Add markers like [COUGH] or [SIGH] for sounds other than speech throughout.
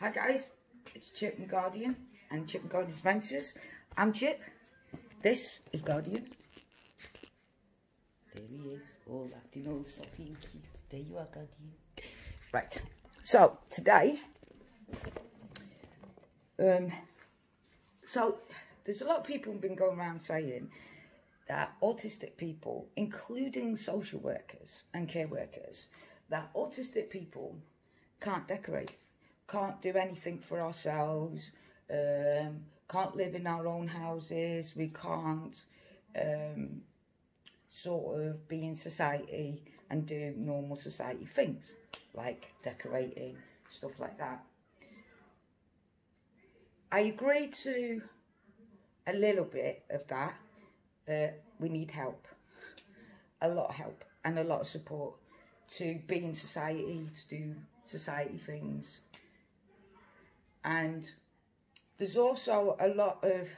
Hi guys, it's Chip and Guardian and Chip and Guardian's Adventures. I'm Chip. This is Guardian. There he is, all acting all soppy and cute. There you are, Guardian. Right. So today, um, so there's a lot of people who've been going around saying that autistic people, including social workers and care workers, that autistic people can't decorate can't do anything for ourselves, um, can't live in our own houses, we can't um, sort of be in society and do normal society things like decorating, stuff like that. I agree to a little bit of that. We need help, a lot of help and a lot of support to be in society, to do society things and there's also a lot of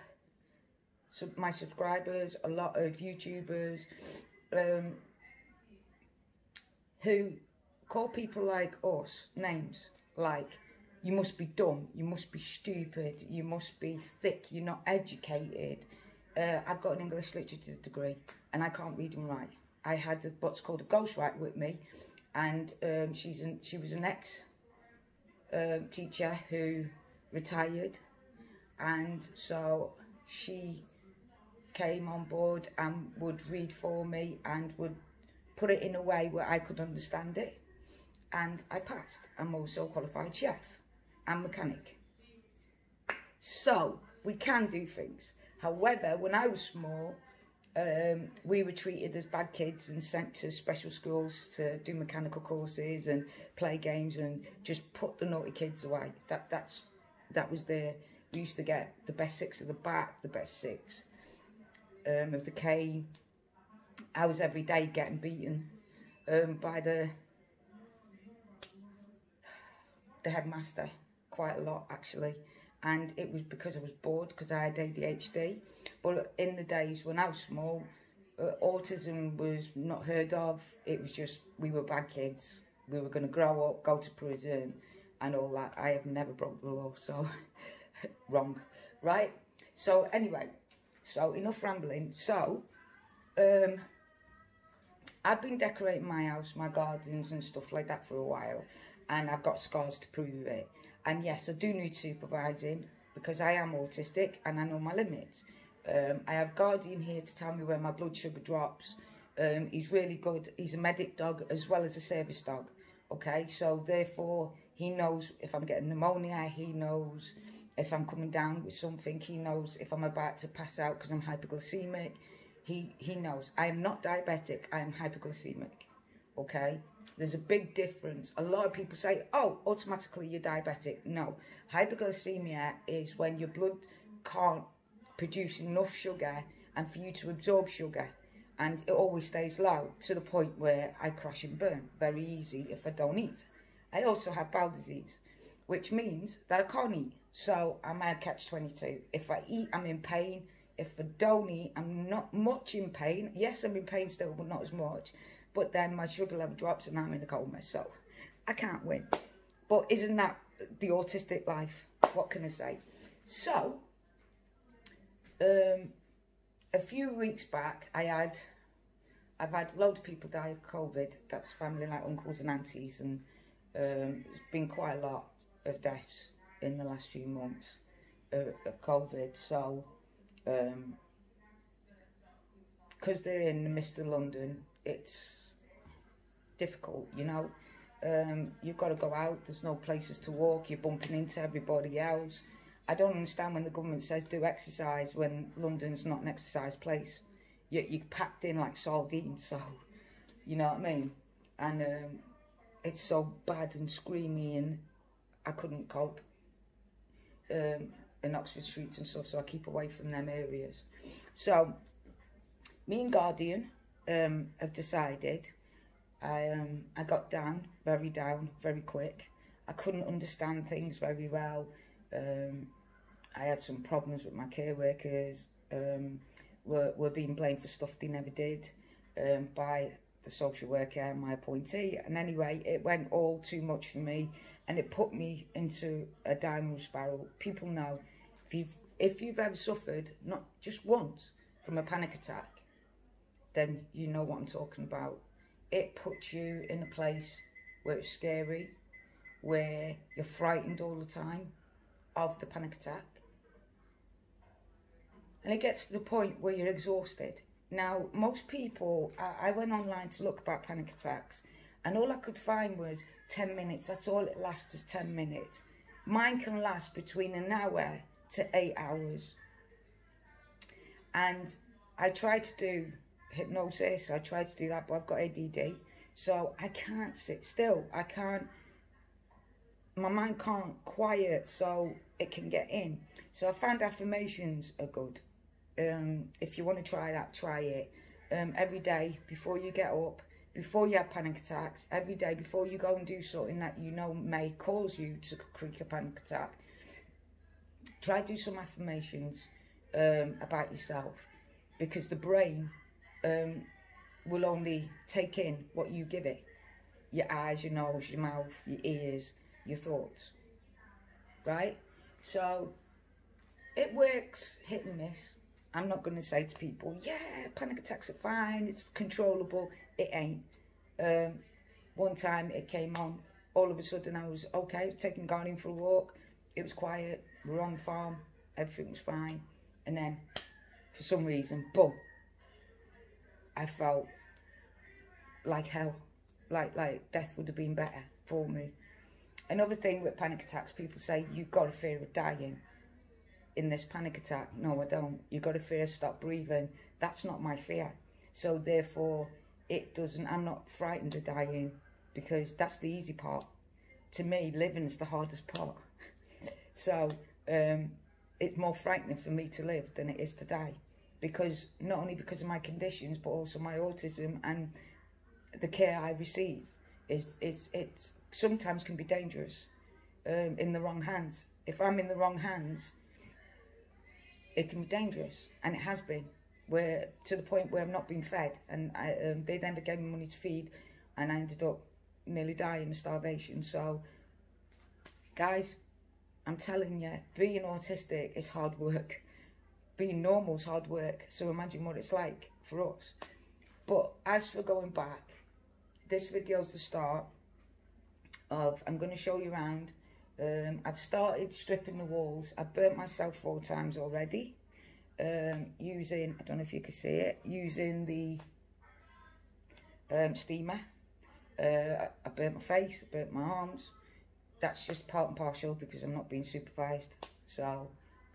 my subscribers, a lot of YouTubers um, who call people like us names like you must be dumb, you must be stupid, you must be thick, you're not educated. Uh, I've got an English literature degree and I can't read and write. I had a, what's called a ghostwriter with me and um, she's an, she was an ex um, teacher who retired and so she came on board and would read for me and would put it in a way where I could understand it and I passed. I'm also a qualified chef and mechanic. So we can do things. However, when I was small, um, we were treated as bad kids and sent to special schools to do mechanical courses and play games and just put the naughty kids away. That that's that was the we used to get the best six of the bat, the best six um, of the cane. I was every day getting beaten um, by the the headmaster quite a lot actually and it was because I was bored because I had ADHD but in the days when I was small uh, autism was not heard of it was just we were bad kids we were going to grow up go to prison and all that. I have never broke the law, so [LAUGHS] wrong, right? So anyway, so enough rambling. So, um, I've been decorating my house, my gardens and stuff like that for a while, and I've got scars to prove it. And yes, I do need supervising because I am autistic and I know my limits. Um, I have Guardian here to tell me where my blood sugar drops. Um, he's really good. He's a medic dog as well as a service dog. Okay, so therefore he knows if I'm getting pneumonia. He knows if I'm coming down with something. He knows if I'm about to pass out because I'm hypoglycemic. He, he knows. I am not diabetic. I am hypoglycemic. Okay? There's a big difference. A lot of people say, oh, automatically you're diabetic. No. Hypoglycemia is when your blood can't produce enough sugar and for you to absorb sugar. And it always stays low to the point where I crash and burn very easy if I don't eat. I also have bowel disease, which means that I can't eat. So I'm at catch 22. If I eat, I'm in pain. If I don't eat, I'm not much in pain. Yes, I'm in pain still, but not as much. But then my sugar level drops and I'm in a coma. So I can't win. But isn't that the autistic life? What can I say? So, um, a few weeks back, I had, I've had a load of people die of COVID. That's family like uncles and aunties and um, there's been quite a lot of deaths in the last few months of, of COVID. So, because um, they're in the midst of London, it's difficult, you know. Um, you've got to go out, there's no places to walk, you're bumping into everybody else. I don't understand when the government says do exercise when London's not an exercise place. You, you're packed in like sardines, [LAUGHS] so, you know what I mean? And um, it's so bad and screamy and I couldn't cope um, in Oxford streets and stuff, so I keep away from them areas. So, me and Guardian um, have decided, I, um, I got down, very down, very quick. I couldn't understand things very well. Um, I had some problems with my care workers, um, were, were being blamed for stuff they never did um, by the social worker and my appointee. And anyway, it went all too much for me and it put me into a downward spiral. People know if you've, if you've ever suffered, not just once, from a panic attack, then you know what I'm talking about. It puts you in a place where it's scary, where you're frightened all the time of the panic attack. And it gets to the point where you're exhausted. Now, most people, I, went online to look about panic attacks, and all I could find was 10 minutes. That's all it lasts is 10 minutes. Mine can last between an hour to eight hours. And I try to do hypnosis, I tried to do that, but I've got ADD. So I can't sit still. I can't, my mind can't quiet so it can get in. So I found affirmations are good. Um, if you want to try that, try it. Um, every day before you get up, before you have panic attacks, every day before you go and do something that you know may cause you to create a panic attack, try do some affirmations um, about yourself because the brain um, will only take in what you give it your eyes, your nose, your mouth, your ears, your thoughts. Right? So it works hit and miss. I'm not going to say to people, yeah, panic attacks are fine, it's controllable. It ain't. Um, one time it came on, all of a sudden I was okay, I was taking Guardian for a walk. It was quiet, we were on farm, everything was fine. And then, for some reason, boom, I felt like hell, like like death would have been better for me. Another thing with panic attacks, people say you've got a fear of dying in this panic attack. No, I don't. You've got a fear of stop breathing. That's not my fear. So therefore, it doesn't. I'm not frightened of dying because that's the easy part. To me, living is the hardest part. [LAUGHS] so um, it's more frightening for me to live than it is to die because not only because of my conditions but also my autism and the care I receive is it's it's sometimes can be dangerous um, in the wrong hands. If I'm in the wrong hands, it can be dangerous, and it has been. Where to the point where I've not been fed, and I, um, they never gave me money to feed, and I ended up nearly dying of starvation. So, guys, I'm telling you, being autistic is hard work being normal is hard work. So imagine what it's like for us. But as for going back, this video is the start of, I'm going to show you around. Um, I've started stripping the walls. I've burnt myself four times already. Um, using, I don't know if you can see it, using the um, steamer. Uh, I burnt my face, I burnt my arms. That's just part and partial because I'm not being supervised. So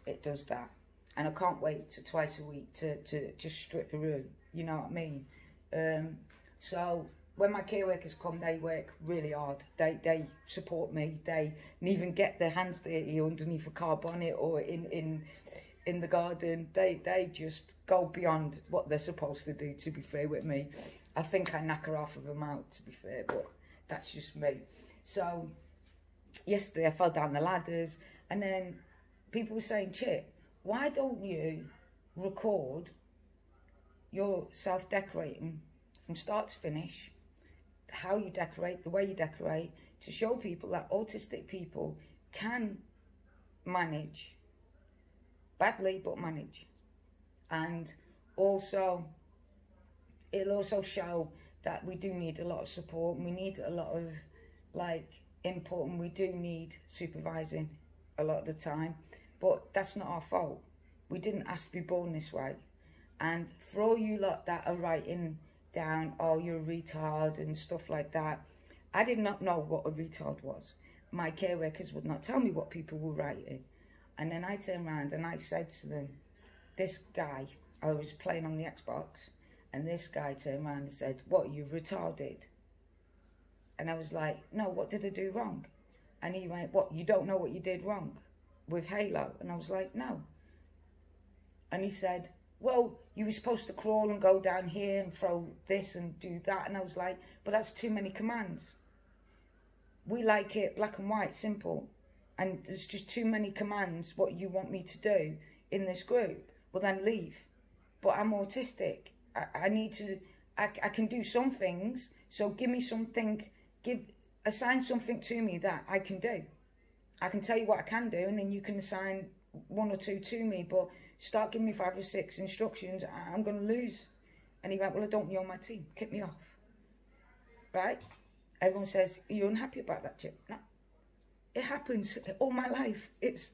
it does that and I can't wait to twice a week to, to just strip a room, you know what I mean? Um, so when my care workers come, they work really hard. They they support me. They even get their hands dirty underneath a car bonnet or in in in the garden. They they just go beyond what they're supposed to do. To be fair with me, I think I knock her off of them out. To be fair, but that's just me. So yesterday I fell down the ladders, and then people were saying, "Chip, why don't you record yourself decorating from start to finish, how you decorate, the way you decorate, to show people that autistic people can manage badly but manage. And also it'll also show that we do need a lot of support and we need a lot of like input and we do need supervising a lot of the time but that's not our fault. We didn't ask to be born this way. And for all you lot that are writing down, oh, you're a retard and stuff like that, I did not know what a retard was. My care workers would not tell me what people were writing. And then I turned around and I said to them, this guy, I was playing on the Xbox, and this guy turned around and said, what, you retarded? And I was like, no, what did I do wrong? And he went, what, you don't know what you did wrong? With Halo? And I was like, no. And he said, well, you were supposed to crawl and go down here and throw this and do that. And I was like, but that's too many commands. We like it black and white, simple. And there's just too many commands what you want me to do in this group. Well, then leave. But I'm autistic. I, I need to, I, I can do some things. So give me something, give assign something to me that I can do. I can tell you what I can do, and then you can assign one or two to me. But start giving me five or six instructions, I'm going to lose. And he went, well, I don't want you on my team. Kick me off. Right? Everyone says, are you unhappy about that, Chip? No. It happens all my life. It's,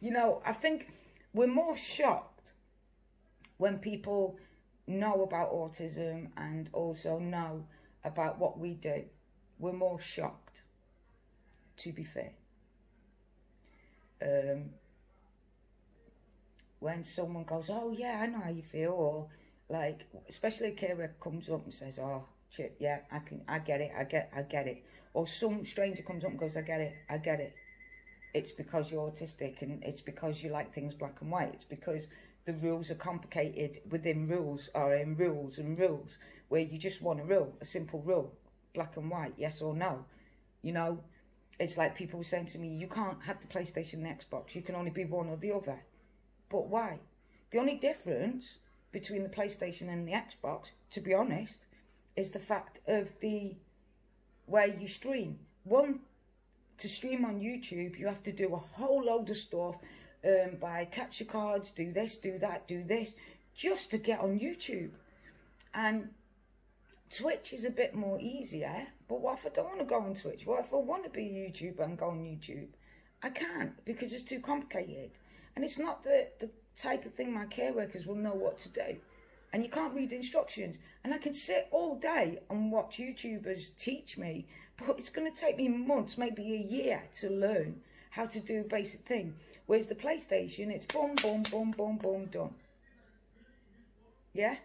you know, I think we're more shocked when people know about autism and also know about what we do. We're more shocked, to be fair. Um, when someone goes, oh yeah, I know how you feel, or like, especially a carer comes up and says, oh, shit, yeah, I can, I get it, I get, I get it. Or some stranger comes up and goes, I get it, I get it. It's because you're autistic and it's because you like things black and white. It's because the rules are complicated within rules are in rules and rules where you just want a rule, a simple rule, black and white, yes or no. You know, it's like people were saying to me, you can't have the PlayStation and the Xbox, you can only be one or the other. But why? The only difference between the PlayStation and the Xbox, to be honest, is the fact of the where you stream. One, to stream on YouTube, you have to do a whole load of stuff, um, buy capture cards, do this, do that, do this, just to get on YouTube. And Twitch is a bit more easier, but what if I don't want to go on Twitch? What if I want to be a YouTuber and go on YouTube? I can't because it's too complicated. And it's not the, the type of thing my care workers will know what to do. And you can't read instructions. And I can sit all day and watch YouTubers teach me, but it's going to take me months, maybe a year to learn how to do a basic thing. Whereas the PlayStation, it's boom, boom, boom, boom, boom, done. Yeah?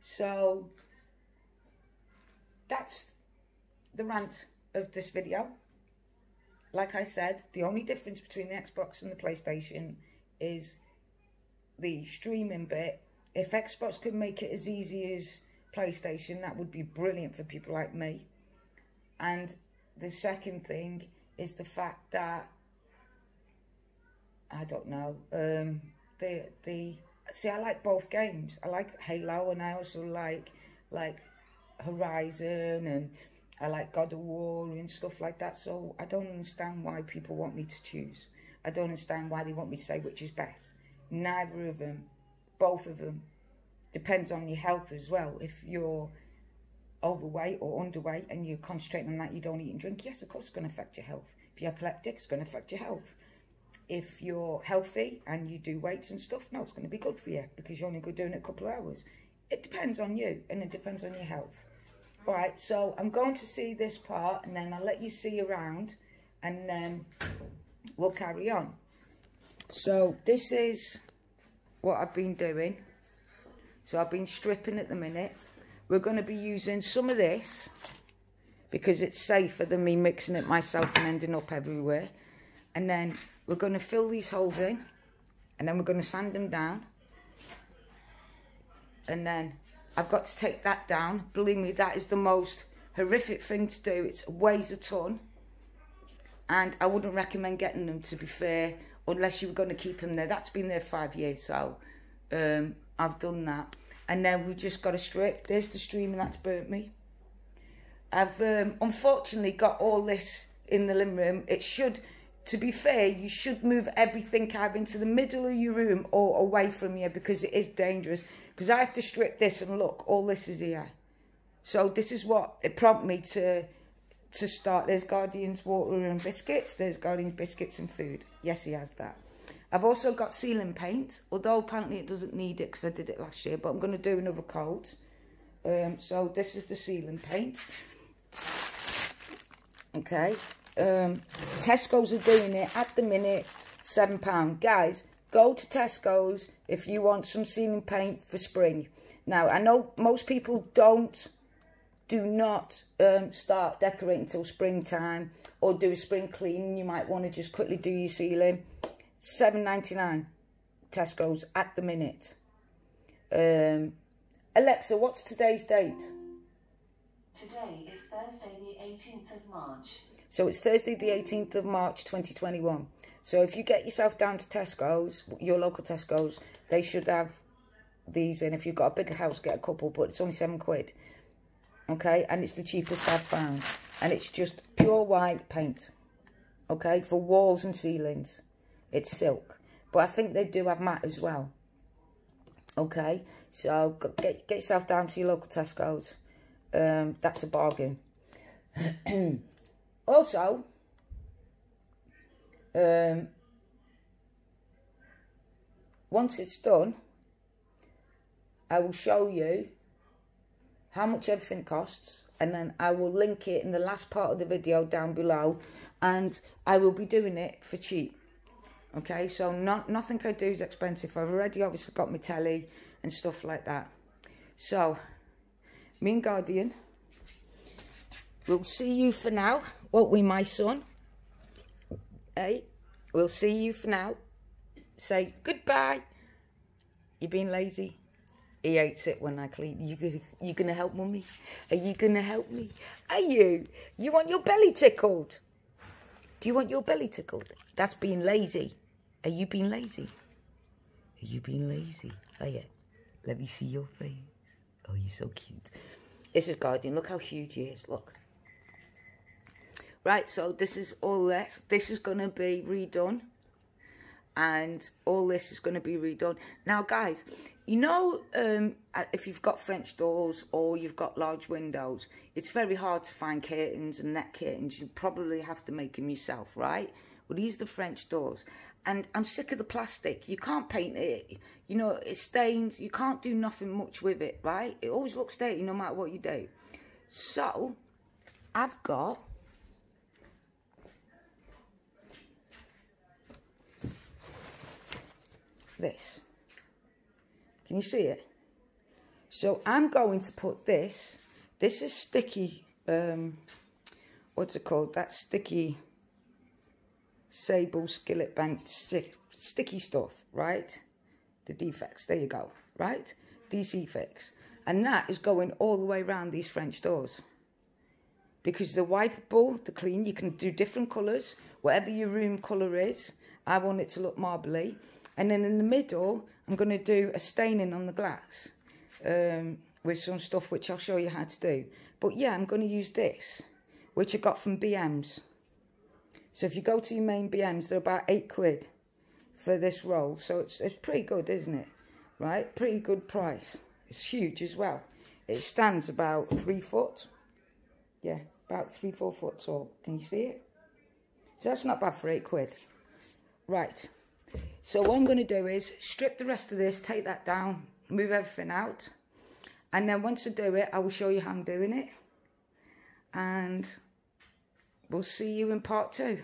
So, that's the rant of this video like I said, the only difference between the Xbox and the PlayStation is the streaming bit. If Xbox could make it as easy as PlayStation, that would be brilliant for people like me. And the second thing is the fact that I don't know. Um, the the see, I like both games. I like Halo, and I also like like Horizon and I like God of War and stuff like that. So I don't understand why people want me to choose. I don't understand why they want me to say which is best. Neither of them, both of them, depends on your health as well. If you're overweight or underweight and you're concentrating on that, you don't eat and drink, yes, of course it's going to affect your health. If you're epileptic, it's going to affect your health. If you're healthy and you do weights and stuff, no, it's going to be good for you because you're only good doing it a couple of hours. It depends on you and it depends on your health. All right, so I'm going to see this part and then I'll let you see around and then we'll carry on. So this is what I've been doing. So I've been stripping at the minute. We're going to be using some of this because it's safer than me mixing it myself and ending up everywhere. And then we're going to fill these holes in and then we're going to sand them down. And then I've got to take that down. Believe me, that is the most horrific thing to do. It weighs a ton. And I wouldn't recommend getting them, to be fair, unless you were going to keep them there. That's been there five years, so um, I've done that. And then we've just got a strip. There's the stream, and that's burnt me. I've um, unfortunately got all this in the living room. It should, to be fair, you should move everything either into the middle of your room or away from you because it is dangerous. Because I have to strip this and look, all this is here. So this is what it prompted me to to start. There's Guardian's water and biscuits. There's Guardian's biscuits and food. Yes, he has that. I've also got ceiling paint, although apparently it doesn't need it because I did it last year, but I'm going to do another coat. Um, so this is the ceiling paint. Okay. Um, Tesco's are doing it at the minute, £7. Guys, Go to Tesco's if you want some ceiling paint for spring. Now, I know most people don't, do not um, start decorating until springtime or do a spring clean. You might want to just quickly do your ceiling. Seven ninety nine, Tesco's at the minute. Um, Alexa, what's today's date? Today is Thursday the 18th of March. So it's Thursday the 18th of March 2021. So if you get yourself down to Tesco's, your local Tesco's, they should have these in. If you've got a bigger house, get a couple, but it's only seven quid. Okay, and it's the cheapest I've found. And it's just pure white paint. Okay, for walls and ceilings. It's silk. But I think they do have matte as well. Okay, so get, get yourself down to your local Tesco's. Um, that's a bargain. [CLEARS THROAT] also, um, once it's done, I will show you how much everything costs and then I will link it in the last part of the video down below and I will be doing it for cheap. Okay, so not nothing I do is expensive. I've already obviously got my telly and stuff like that. So, me and Guardian, we'll see you for now, won't we, my son? Hey, we'll see you for now. Say goodbye. You're being lazy? He hates it when I clean. You you gonna help mummy? Are you gonna help me? Are you? You want your belly tickled? Do you want your belly tickled? That's being lazy. Are you being lazy? Are you being lazy? Oh yeah. Let me see your face. Oh, you're so cute. This is Guardian. Look how huge he is. Look. Right, so this is all this. This is going to be redone and all this is going to be redone. Now, guys, you know, um, if you've got French doors or you've got large windows, it's very hard to find curtains and net curtains. You probably have to make them yourself, right? Well, these are the French doors. And I'm sick of the plastic. You can't paint it. You know, it stains. You can't do nothing much with it, right? It always looks dirty no matter what you do. So, I've got this. Can you see it? So I'm going to put this, this is sticky, um, what's it called? That sticky sable skillet bank stick, sticky stuff, right? The defects, there you go, right? DC fix. And that is going all the way around these French doors. Because the wipeable, the clean, you can do different colours, whatever your room colour is. I want it to look marbly. And then in the middle, I'm going to do a staining on the glass um, with some stuff which I'll show you how to do. But yeah, I'm going to use this, which I got from BM's. So if you go to your main BM's, they're about eight quid for this roll. So it's, it's pretty good, isn't it? Right? Pretty good price. It's huge as well. It stands about three foot. Yeah, about three, four foot tall. Can you see it? So that's not bad for eight quid. Right. So what I'm going to do is strip the rest of this, take that down, move everything out. And then once I do it, I will show you how I'm doing it. And we'll see you in part two.